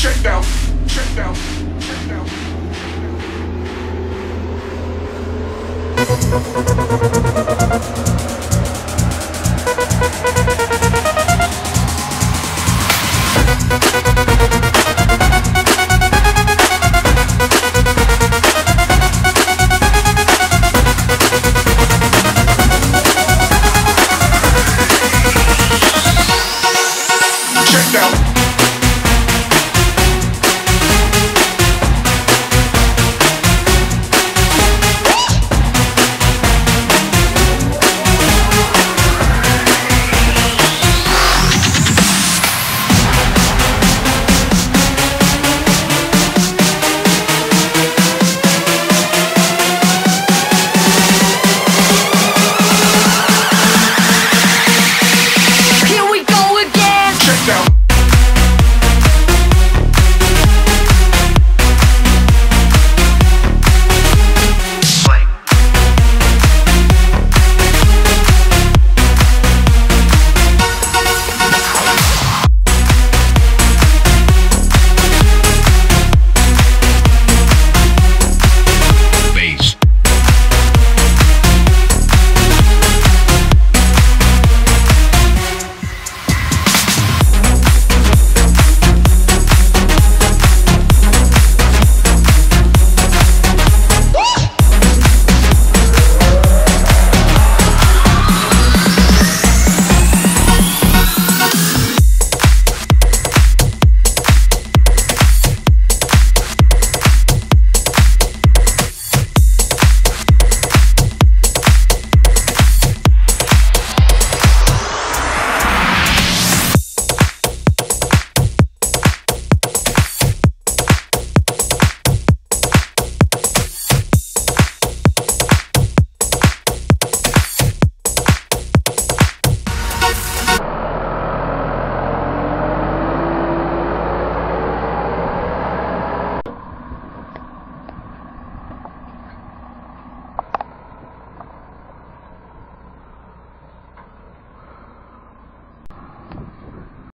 check out, check out, check out. Check out.